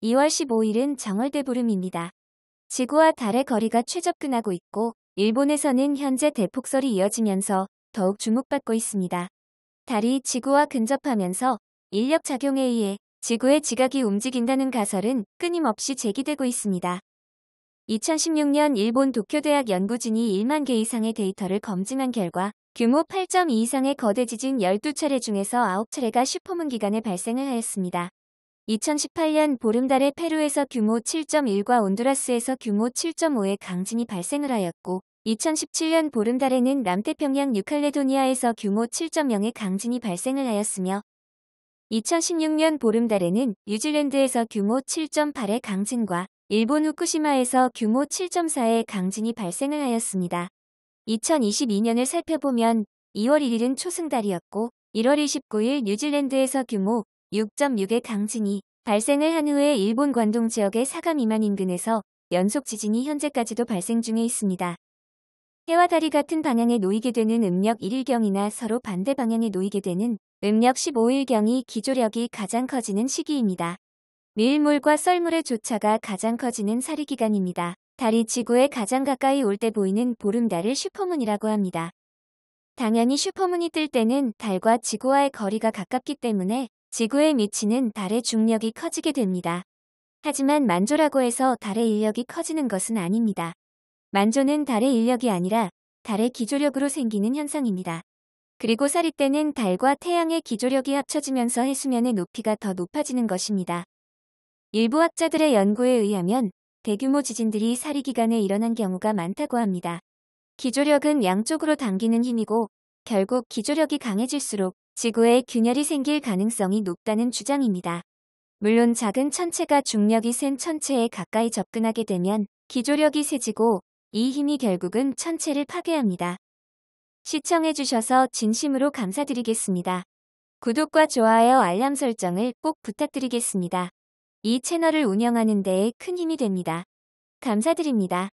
2월 15일은 정월대보름입니다. 지구와 달의 거리가 최접근하고 있고 일본에서는 현재 대폭설이 이어지면서 더욱 주목받고 있습니다. 달이 지구와 근접하면서 인력 작용에 의해 지구의 지각이 움직인다는 가설은 끊임없이 제기되고 있습니다. 2016년 일본 도쿄대학 연구진이 1만 개 이상의 데이터를 검증한 결과 규모 8.2 이상의 거대 지진 12차례 중에서 9차례가 슈퍼문 기간에 발생을 하였습니다. 2018년 보름달에 페루에서 규모 7.1과 온두라스에서 규모 7.5의 강진이 발생을 하였고 2017년 보름달에는 남태평양 뉴칼레도니아에서 규모 7.0의 강진이 발생을 하였으며 2016년 보름달에는 뉴질랜드에서 규모 7.8의 강진과 일본 후쿠시마에서 규모 7.4의 강진이 발생을 하였습니다. 2022년을 살펴보면 2월 1일은 초승달이었고 1월 29일 뉴질랜드에서 규모 6.6의 강진이 발생을 한 후에 일본 관동 지역의 사가 미만 인근에서 연속 지진이 현재까지도 발생 중에 있습니다. 해와 달이 같은 방향에 놓이게 되는 음력 1일경이나 서로 반대 방향에 놓이게 되는 음력 15일경이 기조력이 가장 커지는 시기입니다. 밀물과 썰물의 조차가 가장 커지는 사리 기간입니다. 달이 지구에 가장 가까이 올 때 보이는 보름달을 슈퍼문이라고 합니다. 당연히 슈퍼문이 뜰 때는 달과 지구와의 거리가 가깝기 때문에 지구에 미치는 달의 중력이 커지게 됩니다. 하지만 만조라고 해서 달의 인력이 커지는 것은 아닙니다. 만조는 달의 인력이 아니라 달의 기조력으로 생기는 현상입니다. 그리고 사리 때는 달과 태양의 기조력이 합쳐지면서 해수면의 높이가 더 높아지는 것입니다. 일부 학자들의 연구에 의하면 대규모 지진들이 사리 기간에 일어난 경우가 많다고 합니다. 기조력은 양쪽으로 당기는 힘이고 결국 기조력이 강해질수록 지구에 균열이 생길 가능성이 높다는 주장입니다. 물론 작은 천체가 중력이 센 천체에 가까이 접근하게 되면 기조력이 세지고 이 힘이 결국은 천체를 파괴합니다. 시청해주셔서 진심으로 감사드리겠습니다. 구독과 좋아요 알람 설정을 꼭 부탁드리겠습니다. 이 채널을 운영하는 데에 큰 힘이 됩니다. 감사드립니다.